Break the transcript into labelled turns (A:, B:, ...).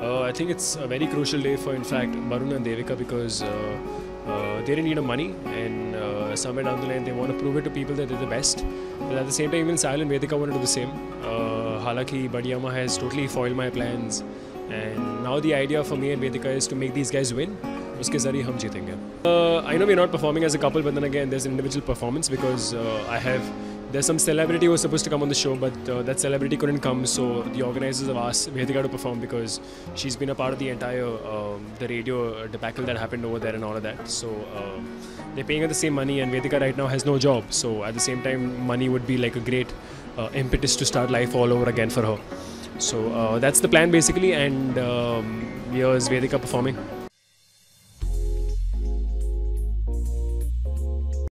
A: Uh, I think it's a very crucial day for, in fact, Baruna and Devika because uh, uh they're in need of money and uh, somewhere down the line they want to prove it to people that they're the best. But at the same time, even Saahil and Vedika want to do the same. Uh, Halaki, Badiyama has totally foiled my plans. And now the idea for me and Vedika is to make these guys win. उसके जरिए हम जीतेंगे I know we are not performing as a couple बंधन again this individual performance because I have there's some celebrity who was supposed to come on the show, but uh, that celebrity couldn't come. So the organizers have asked Vedika to perform because she's been a part of the entire um, the radio debacle that happened over there and all of that. So uh, they're paying her the same money, and Vedika right now has no job. So at the same time, money would be like a great uh, impetus to start life all over again for her. So uh, that's the plan basically, and um, here's Vedika performing.